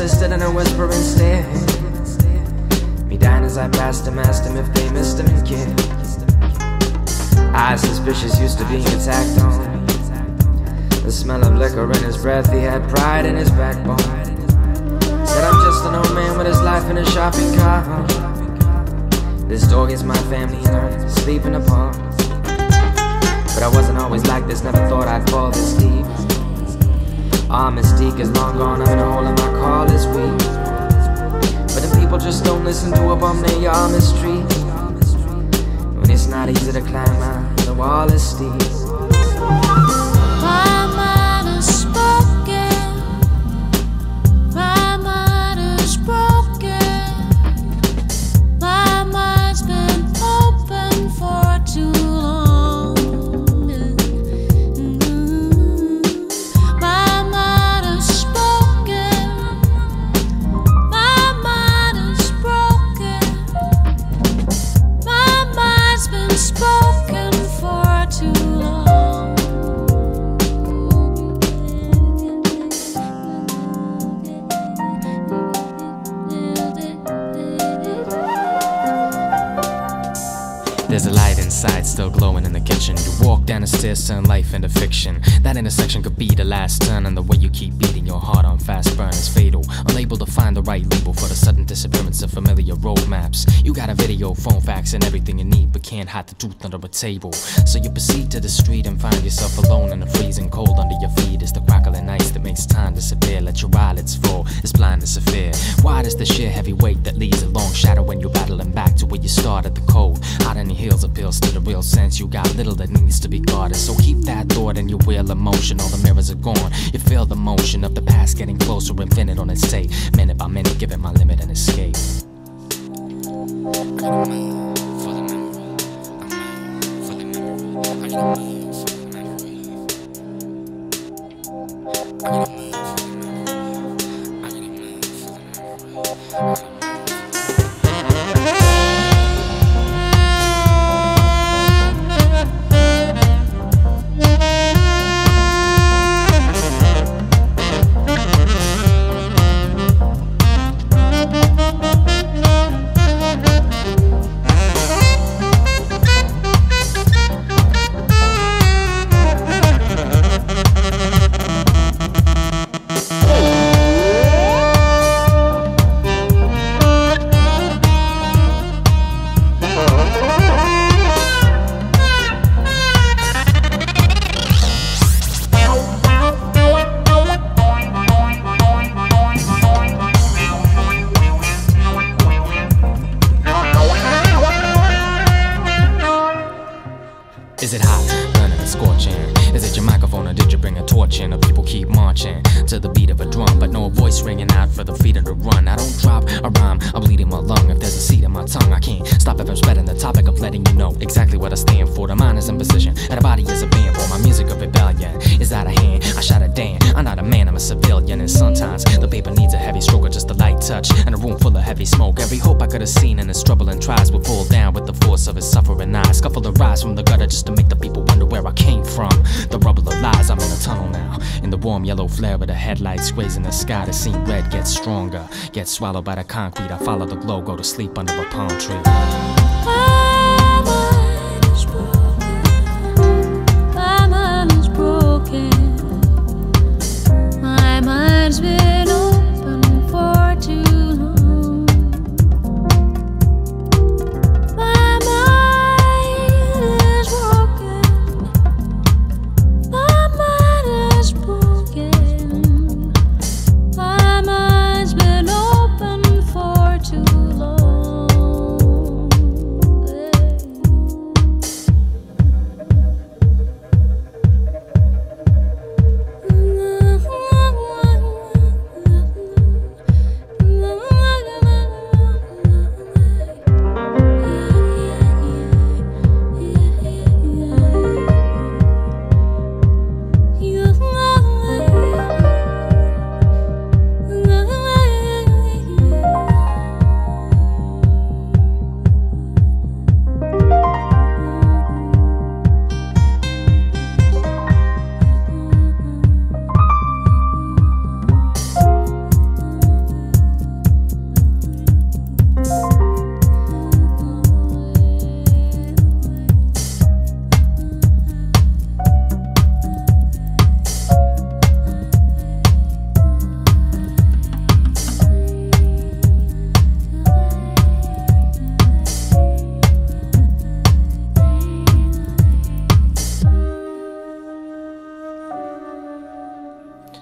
insisted in a whispering stare. Me dying as I passed him, asked him if they missed him and cared. I suspicious used to being attacked on. The smell of liquor in his breath, he had pride in his backbone. Said I'm just an old man with his life in a shopping cart. This dog is my family and I'm sleeping apart. But I wasn't always like this, never thought I'd fall this deep. Our mystique is long gone, I'm in a hole in my car this week. But the people just don't listen to a bum named Yarmouth Street. When it's not easy to climb out, the wall is steep. Still glowing in the kitchen. You walk down the stairs, turn life into fiction. That intersection could be the last turn, and the way you keep beating your heart on fast burn is fatal. Unable to find the right label for the sudden disappearance of familiar roadmaps. You got a video, phone, fax, and everything you need, but can't hide the truth under a table. So you proceed to the street and find yourself alone in the freezing cold under your feet. It's the crackling ice that makes time disappear. Let your eyelids fall. It's blindness affair. Wide is the sheer heavy weight that leaves a long shadow when you're battling back to where you started the cold. Heels appeals to the real sense. You got little that needs to be guarded. So keep that thought in your wheel of motion. All the mirrors are gone. You feel the motion of the past getting closer, infinite on its tape. Minute by minute, giving my limit and escape. Is it hot, burning and scorching? Is it your microphone or did you bring a torch in? Or people keep marching to the beat of a drum, but no voice ringing out for the feet of the run. I don't drop a rhyme, I'm bleeding my lung. If there's a seed in my tongue, I can't stop if I'm spreading the topic of letting you know exactly what I stand for. The mind is in position, and the body is a band for my music of rebellion. Is that a hand? I shot a damn. I'm not a man, I'm a civilian, and sometimes the paper needs a heavy stroke or just a light touch. And a room full of heavy smoke. Every could have seen in his trouble and tries will pull down with the force of his suffering eyes. Scuffle the rise from the gutter just to make the people wonder where I came from. The rubble of lies, I'm in a tunnel now. In the warm yellow flare of the headlights grazing the sky, the scene red gets stronger. Get swallowed by the concrete, I follow the glow, go to sleep under a palm tree.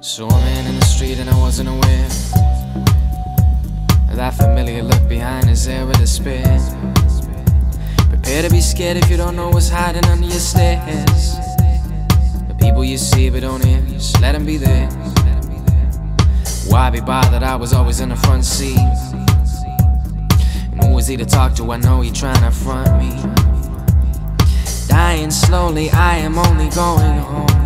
Saw a man in the street and I wasn't aware. That familiar look behind his air a despair. Prepare to be scared if you don't know what's hiding under your stairs. The people you see but don't hear, just let them be there. Why be bothered? I was always in the front seat. And who was he to talk to? I know he trying to front me. Dying slowly, I am only going home.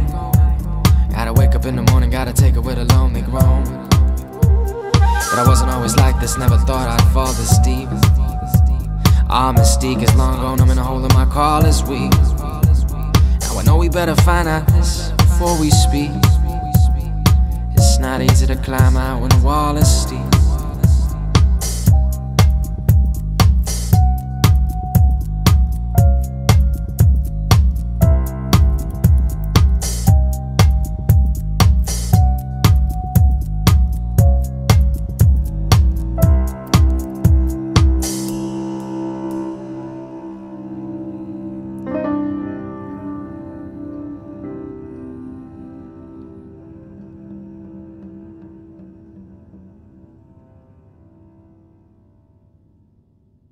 Wake up in the morning, gotta take it with a lonely groan. But I wasn't always like this, never thought I'd fall this deep. Our mystique is long gone, I'm in a hole in my car this week. Now I know we better find out this before we speak. It's not easy to climb out when the wall is steep.